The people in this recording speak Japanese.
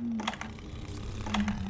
うん。